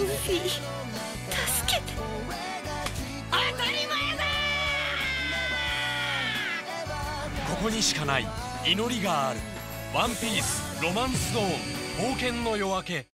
ルフィ助けて当たり前だここにしかない祈りがある「ワンピースロマンスドーン冒険の夜明け」